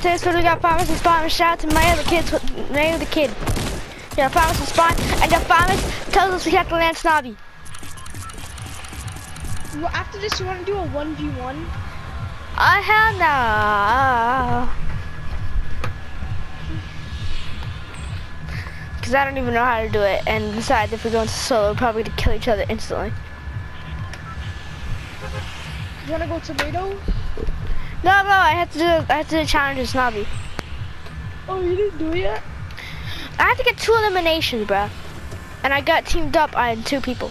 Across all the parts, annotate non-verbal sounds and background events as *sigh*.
This we got Farmers and Spawn. Shout out to my other kids, with my other kid. Yeah, Farmers and Spawn, and the Farmers tells us we have to land Snobby. Well, after this, you want to do a 1v1? I have no. Because I don't even know how to do it. And besides, if we go into solo, we're probably going to kill each other instantly. You want to go tomato? No, no, I have to do, I have to do a challenge with Snobby. Oh, you didn't do it yet? I had to get two eliminations, bruh. And I got teamed up on two people.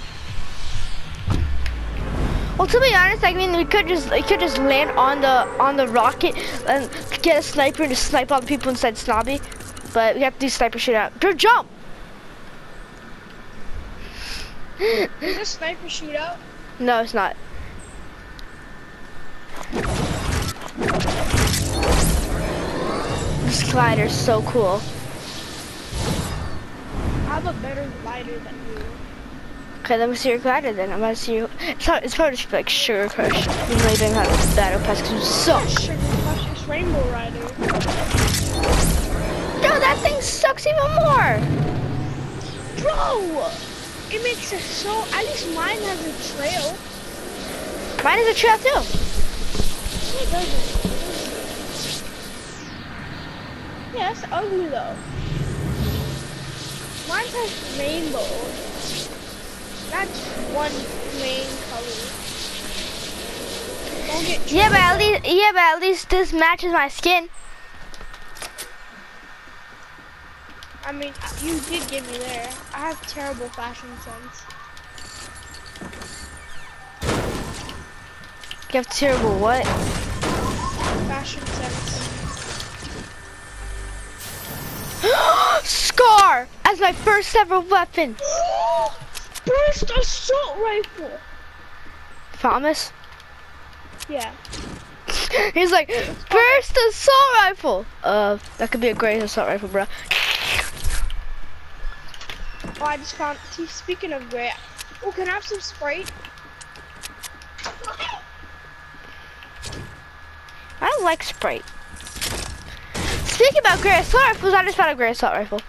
Well, to be honest, I mean, we could just, we could just land on the, on the rocket and get a sniper and just snipe all the people inside Snobby. But we have to do sniper shootout. Bro, jump! Is this sniper shootout? No, it's not. This glider's so cool. I have a better glider than you. Okay, let me see your glider then. I'm gonna see you. It's, not, it's probably just like Sugar Crush. Even you didn't have a battle pass because you suck. Sugar Crush is Rainbow Rider. No, that thing sucks even more. Bro! It makes it so, at least mine has a trail. Mine is a trail too. It doesn't. Yeah, that's ugly though. Mine has rainbow. That's one main color. Don't get Yeah, but at least yeah, but at least this matches my skin. I mean, you did get me there. I have terrible fashion sense. You have terrible what? Fashion sense. *gasps* Scar as my first ever weapon. *gasps* Burst assault rifle. Promise. Yeah. *laughs* He's like, burst assault rifle. Uh, that could be a great assault rifle, bro. Oh, I just found. Speaking of great, oh, can I have some Sprite? I like Sprite. Speaking about gray assault rifles, I just found a gray assault rifle.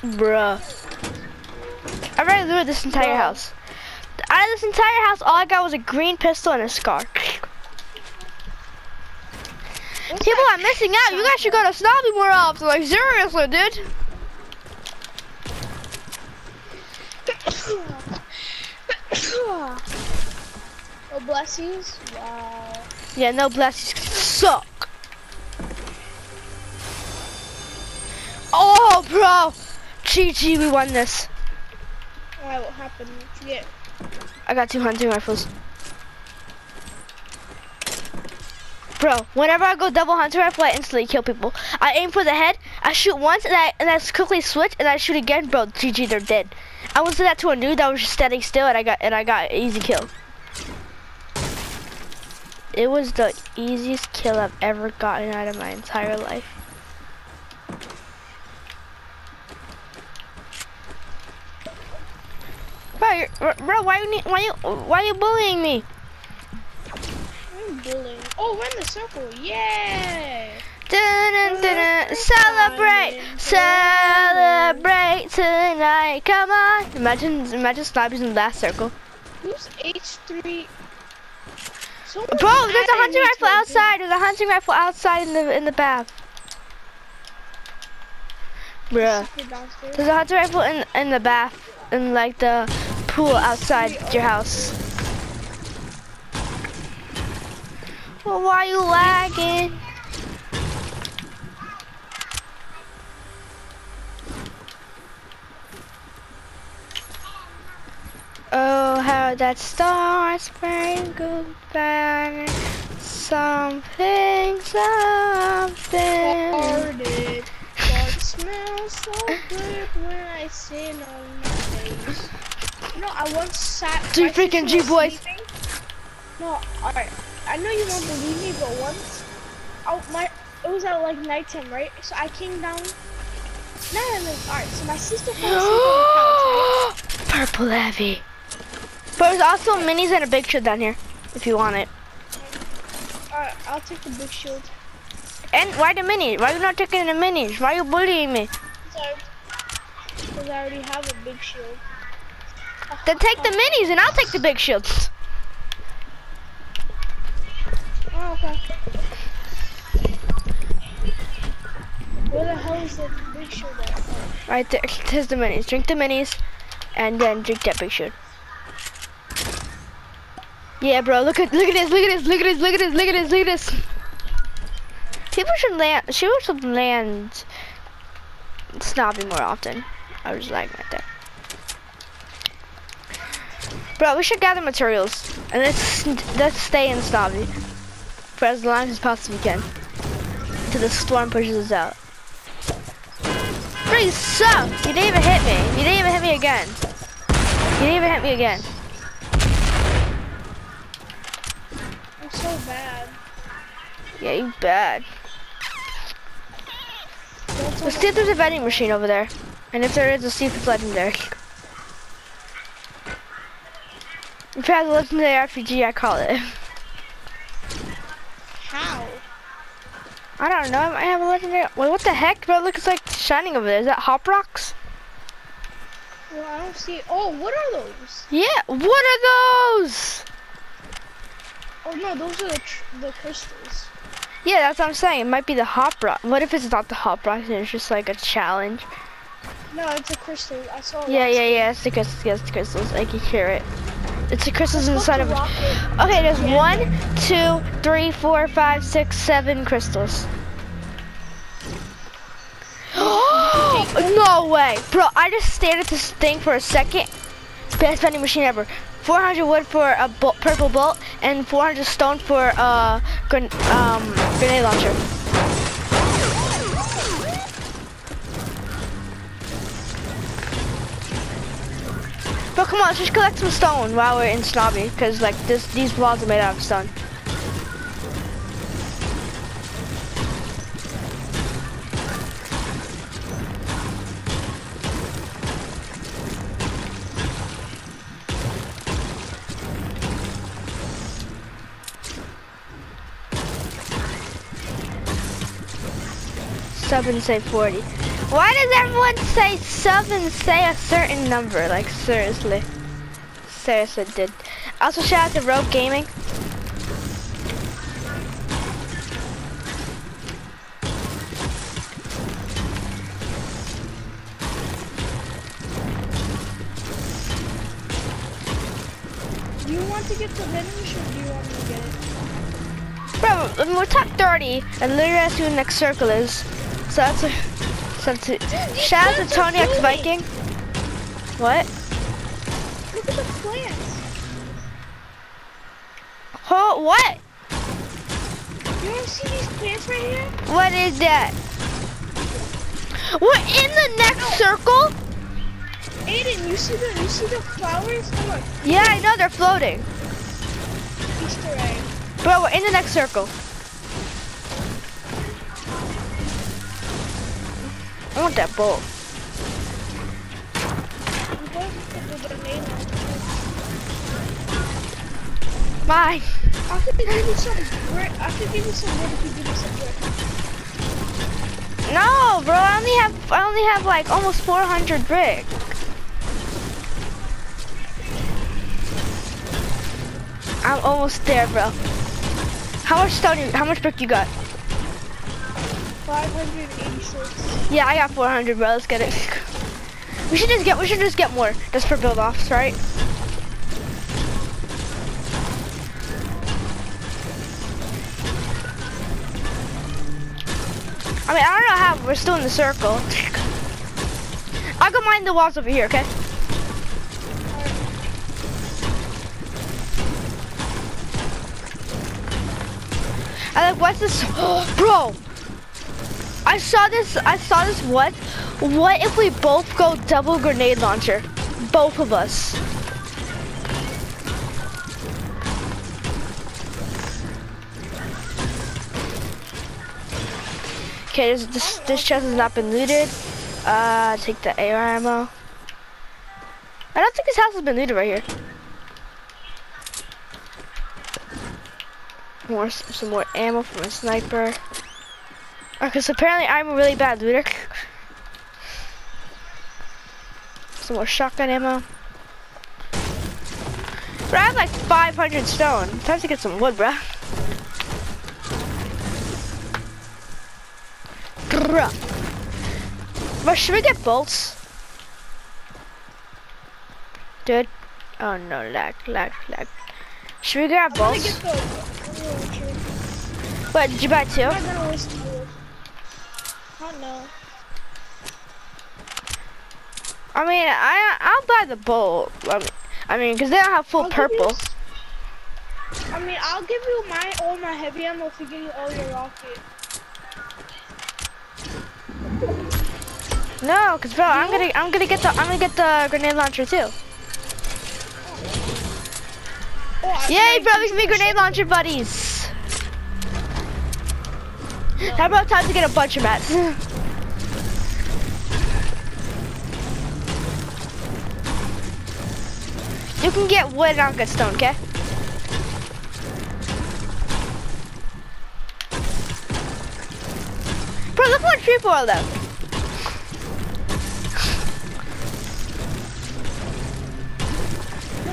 Bruh. I ran through this entire Bruh. house. Out of this entire house, all I got was a green pistol and a scar. What's People are missing out. You guys should go to Snobby more often. Like, seriously, dude. *coughs* oh, blessies. Wow. Yeah, no blessings suck. Bro. GG, we won this. What happened? Get? I got two hunting rifles. Bro, whenever I go double hunter rifle, I instantly kill people. I aim for the head, I shoot once, and I, and I quickly switch, and I shoot again. Bro, GG, they're dead. I did that to a dude that was just standing still, and I got and I got an easy kill. It was the easiest kill I've ever gotten out of my entire life. Bro, bro, why you why you why you bullying me? I'm bullying. Oh, we're in the circle. Yay! Dun, dun, dun, dun. Celebrate, celebrate tonight. Come on. Imagine, imagine Snobby's in that circle. Who's H3? Someone Bro, there's a hunting rifle outside. There's a hunting rifle outside in the in the bath. Bruh. There's a hunting rifle in in the bath in like the pool outside your house. Well, why you lagging? Oh, how that star sprinkled by something, something. Smells so good when I on my face. Know, I once sat. Two freaking G boys. sleeping. No, alright. I know you won't believe me, but once, oh my, it was at like nighttime, right? So I came down. No, no, no. Alright, so my sister fell asleep on the couch, right? *gasps* Purple heavy. But there's also minis and a big shield down here, if you want it. Alright, I'll take the big shield. And why the minis? Why you not taking the minis? Why you bullying me? Sorry, Because I already have a big shield. Then take the minis and I'll take the big shields. Oh, okay. Where the hell is the big shield at? Right there, here's the minis. Drink the minis and then drink that big shield. Yeah, bro, look at look at this, look at this, look at this, look at this, look at this, look at this. People should land, she should land snobby more often. I was like right there. Bro, we should gather materials and let's let's stay in snobby for as long as possibly can until the storm pushes us out. Bro, you suck! You didn't even hit me. You didn't even hit me again. You didn't even hit me again. I'm so bad. Yeah, you bad. Let's see if there's a vending machine over there. And if there is, let's see if it's legendary. If I have to has a the RPG, I call it. How? I don't know, I might have a legendary. Wait, what the heck, But it looks like shining over there. Is that Hop Rocks? Well, I don't see. Oh, what are those? Yeah, what are those? Oh no, those are the tr the crystals. Yeah, that's what I'm saying. It might be the Hop Rock. What if it's not the Hop Rock and it's just like a challenge? No, it's a crystal. I saw. it Yeah, last yeah, yeah. It's the crystals. Yeah, it's the crystals. I can hear it. It's the crystals inside of it. Okay, there's one, two, three, four, five, six, seven crystals. *gasps* no way, bro! I just stared at this thing for a second. Best vending machine ever. 400 wood for a bo purple bolt and 400 stone for a um, grenade launcher. But come on, let's just collect some stone while we're in Snobby, because like this, these walls are made out of stone. And say 40. Why does everyone say sub and say a certain number? Like seriously. Seriously did. Also shout out to Rogue Gaming. Do you want to get the machine or do you want me to get it? Bro, we're top 30, and literally that's who the next circle is. So that's a, so that's a, shout out to plants are Tony X. Viking. What? Look at the plants. Oh, what? You want to see these plants right here? What is that? We're in the next circle? Aiden, you see the you see the flowers? Come on, Yeah, I know they're floating. Easter egg. Bro, we're in the next circle. Oh, I want that bolt. I'm going to put the grenade on. Mine. I could give you some brick. I could give you some wood if you give me some brick. No, bro, I only have I only have like almost 400 brick. I'm almost there, bro. How much stone? You, how much brick you got? 586. Yeah, I got 400, bro. Let's get it. We should just get we should just get more just for build offs, right? I mean, I don't know how we're still in the circle. I'll go mine the walls over here, okay? I like, what's this? *gasps* Bro, I saw this, I saw this, what? What if we both go double grenade launcher? Both of us. Okay, this, this, this chest has not been looted. Uh, take the AR ammo. I don't think this house has been looted right here. More, some more ammo from a sniper. Because apparently I'm a really bad looter. Some more shotgun ammo. But I have like 500 stone. Time to get some wood, bruh. Bruh. But should we get bolts? Dude. Oh no, lag, lag, lag. Should we grab bolts? get the. true. What, did you buy two? I'm not gonna waste my wood. Oh no. I mean, I I'll buy the bolt. I mean, cause they don't have full I'll you purple. s- I mean, I'll give you my all my heavy ammo if you give me all your rocket. No, cause bro, I'm gonna I'm gonna get the I'm gonna get the grenade launcher too. Oh, Yay, bro, we can be grenade launcher buddies. How about time to get a bunch of mats? You can get wood I'll get stone, okay? Bro, look what people are though.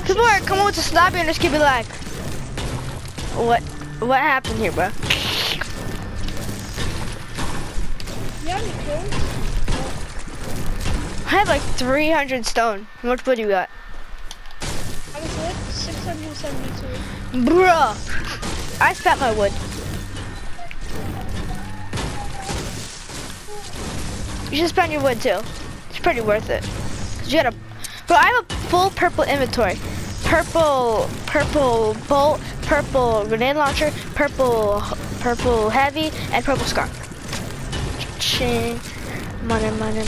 People are coming with the lobby and just keep it like, what, what happened here, bro? I have like 300 stone. How much wood you got? I was what? 672. Bruh. I spent my wood. You should spend your wood too. It's pretty worth it. 'Cause you got a, bro, I have a full purple inventory. Purple, purple bolt, purple grenade launcher, purple, purple heavy, and purple scarf. Ching. Money, money.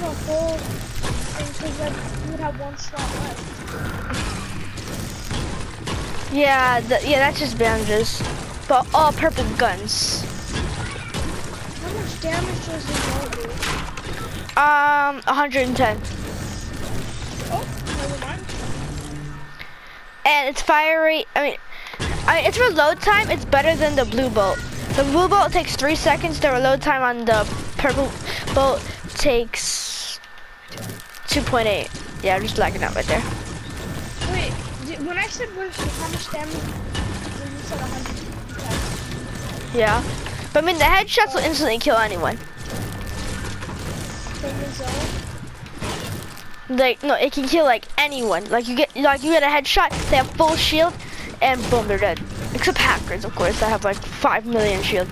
Have a whole thing because you would have one slot left. Yeah, the, yeah, that's just bandages. But all purple guns. How much damage does the do? Um, 110. Oh, never mind. And its fire rate, I mean, I mean, its reload time, it's better than the blue bolt. The blue bolt takes three seconds. The reload time on the purple bolt takes 2.8. Yeah, I'm just lagging out right there. Wait, did, when I said what, how much damage, you said 110. Yeah. But I mean, the headshots will instantly kill anyone. From the zone. Like, no, it can kill like anyone. Like you get, like you get a headshot, they have full shield, and boom, they're dead. Except hackers, of course, that have like five million shield.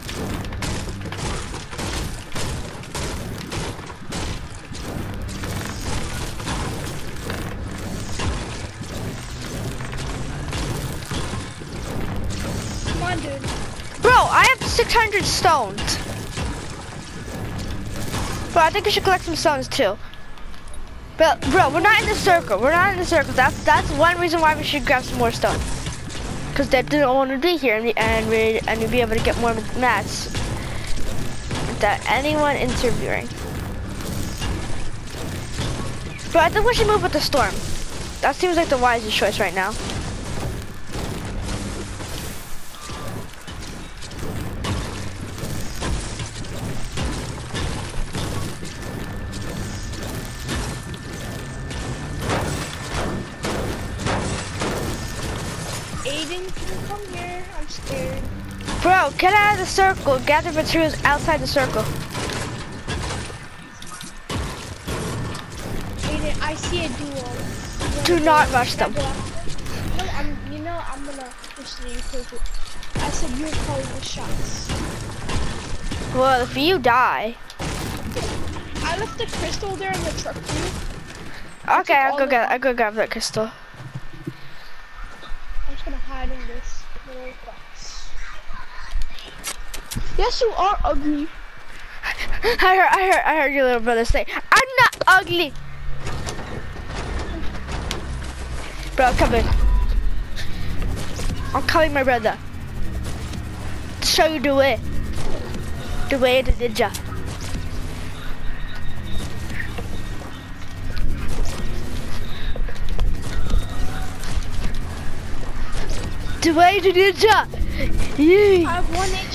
I have 600 stones. Bro, I think we should collect some stones too. But bro, we're not in the circle. We're not in the circle. That's that's one reason why we should grab some more stone. Cause they didn't want to be here, and we and we and we'd be able to get more mats without anyone interviewing. Bro, I think we should move with the storm. That seems like the wisest choice right now. Scared. Bro, get out of the circle. Gather materials outside the circle. Aiden, I see a duo. Do not rush them. I'm. You know, I'm gonna push you because I said you're calling the shots. Well, if you die. I left the crystal there in the truck too. Okay, I'll go get I'll go grab that crystal. I'm just gonna hide in this little box. Yes, you are ugly. I heard I heard I heard your little brother say, I'm not ugly. Bro, come in. I'm calling my brother. To show you the way. The way to ninja. The way to ninja. I Yee.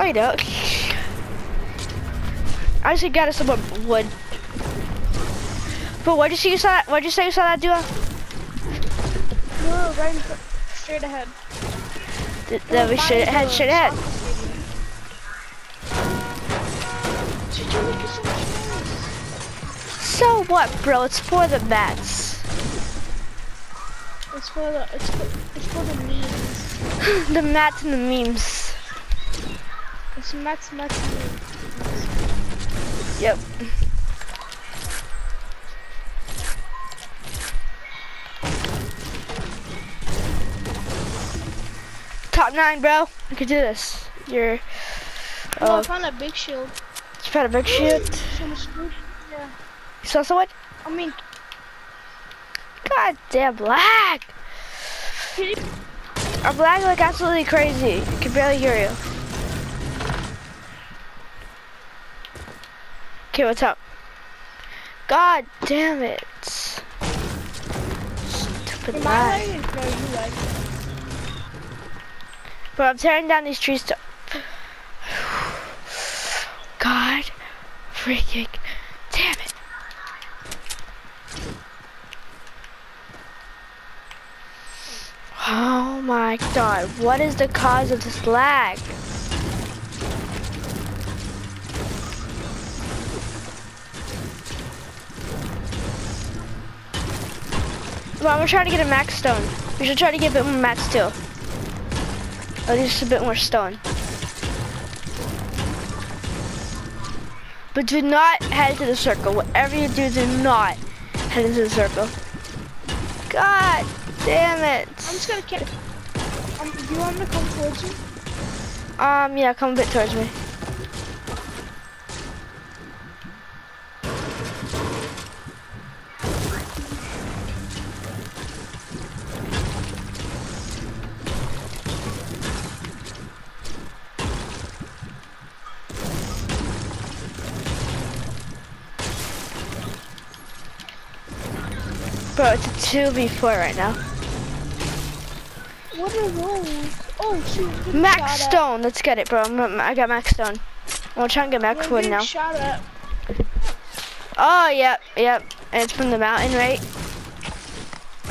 One HP. I just got us some wood. But what did you say you saw that? What did you say you saw that duo? No, right straight ahead. Th that we should head straight ahead. Did you make so much noise? So what, bro? It's for the mats. It's for the it's for it's for the memes. *laughs* the mats and the memes. It's Mets Mets memes. Yep. Top nine, bro. You can do this. You're. Oh, I Uh, found a big shield. you found a big shield. So much food. Yeah. You saw someone? I mean, God damn lag. you, I'm lagging like absolutely crazy. I can barely hear you. Okay, what's up? God damn it. Stupid am lag. I lagging? No, you lag. But I'm tearing down these trees to... God freaking damn it. Oh my god, what is the cause of this lag? Well, I'm trying to try to get a max stone. We should try to get a bit more max too. At least a bit more stone. But do not head to the circle. Whatever you do, do not head into the circle. God damn it. I'm just gonna kill. Um, do you want me to come towards you? Um, yeah, come a bit towards me. 2v4 right now. What are those? Oh shoot! Max at. stone, let's get it, bro. I'm- got max stone. I'm gonna try and get max wood now. Shot at. Oh, yep, yep. It's from the mountain, right?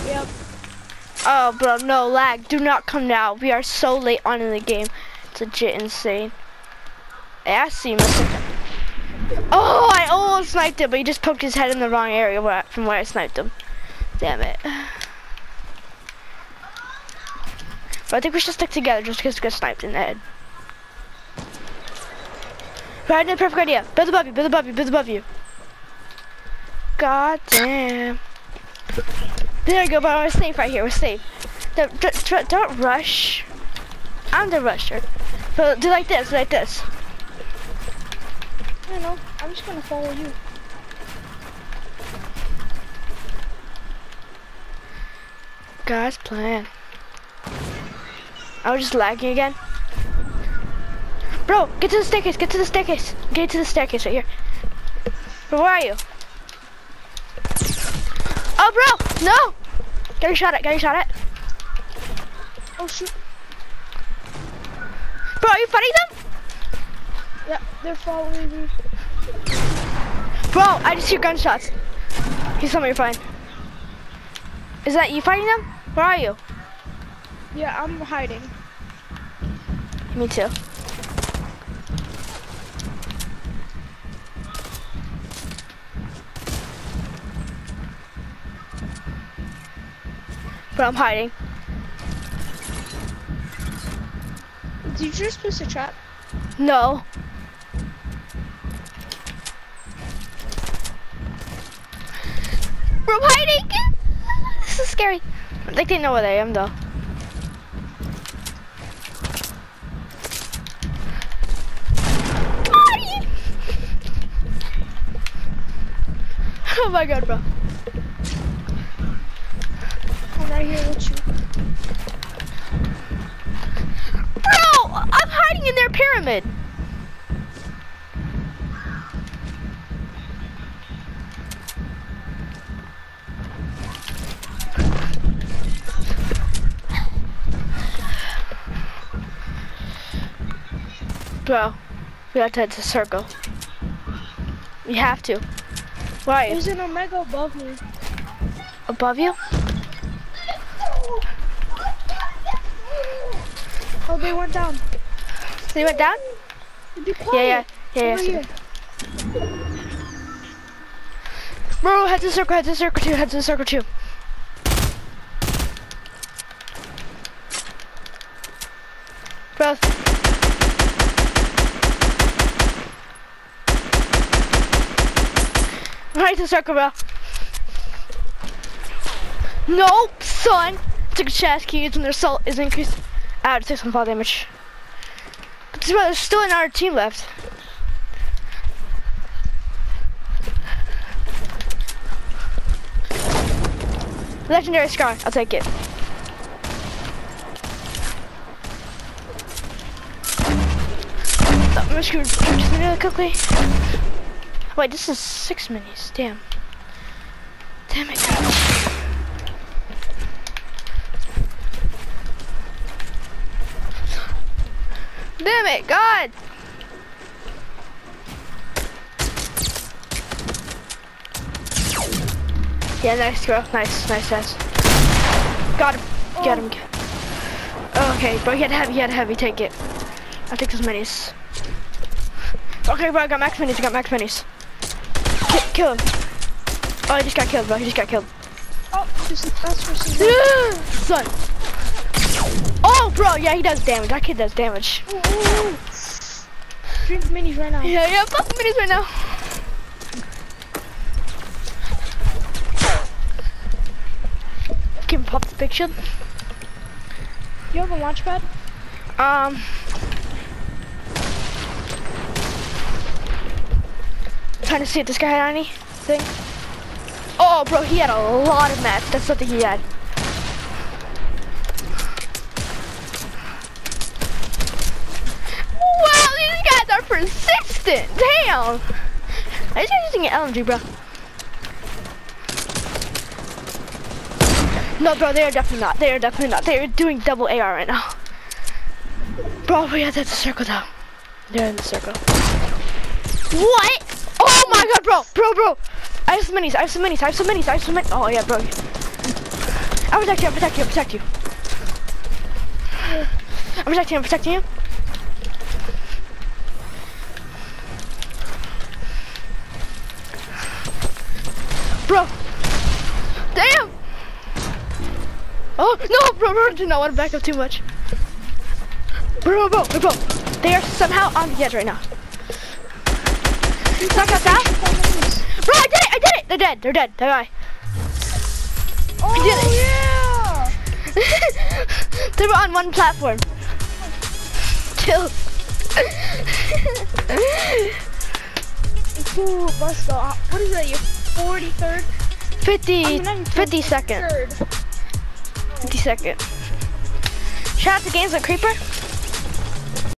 Yep. Oh, bro, no lag. Do not come now. We are so late on in the game. It's legit insane. Hey, I see him. Oh, I almost sniped him, but he just poked his head in the wrong area where, from where I sniped him. Damn it. But I think we should stick together just because we got sniped in the head. Right, the perfect idea. Build above you, build above you, build above you. God damn. There you go, but we're safe right here. We're safe. Don't, don't, don't rush. I'm the rusher. But do like this, like this. I don't know. I'm just gonna follow you. God's plan. I was just lagging again. Bro, get to the staircase, get to the staircase. Get to the staircase right here. Bro, where are you? Oh, bro, no! Get your shot at, get your shot at. Oh shoot! Bro, are you fighting them? Yeah, they're following me. Bro, I just hear gunshots. Me you're fine. Is that you fighting them? Where are you? Yeah, I'm hiding. Me too. But I'm hiding. Did you just place a trap? No. Bro, I'm hiding! *laughs* This is scary. I think they know where I am though. *laughs* Oh my god, bro. I'm right here with you. Bro, I'm hiding in their pyramid. Bro, we have to head to circle. You have to. Where are you? There's an Omega above me. Above you? Oh, they went down. So you went down? Yeah, yeah, yeah, yeah. Over Bro, head to circle, head to circle two, head to circle two. Bro. Right to circle, bro. Nope, son. Took a chest keys and their salt is increased. Add six on fall damage. But there's still another team left. Legendary scar, I'll take it. I'm just gonna quickly. Wait, this is six minis. Damn. Damn it. God. Damn it, God. Yeah, nice girl. Nice, nice, nice. Got him. Get him. Okay, bro, he had heavy, he had heavy. Take it. I'll take those minis. Okay, bro, I got max minis. I got max minis. Ki kill him. Oh, he just got killed, bro. He just got killed. Oh, is, that's for some. Son. Oh, bro, yeah, he does damage. That kid does damage. Ooh, ooh. Drink minis right now. Yeah, yeah, pop the minis right now. Can pop the big shield? You have a launch pad? Um. Trying to see if this guy had anything. Oh, bro, he had a lot of mats. That's something he had. Wow, these guys are persistent. Damn. I just using an LMG, bro. No, bro, they are definitely not. They are definitely not. They are doing double AR right now. Bro, we have to the circle though. They're in the circle. What? My god, bro, bro, bro. I have some minis, I have some minis, I have some minis, I have some minis. Oh yeah, bro. I'll protect you, I'll protect you, I'll protect you. I'm protecting you, I'm protecting you. Bro. Damn. Oh, no, bro, bro, do not want to back up too much. Bro, bro, bro, bro. They are somehow on the edge right now. Knock out. I did it, I did it. They're dead, they're dead. They're die. Oh, did yeah! *laughs* they were on one platform. Chill. *laughs* Ooh, let's go. What is that, your 43rd? 50, I mean, not even 50 second. 53rd. 50 second. Shout out to Games with Creeper.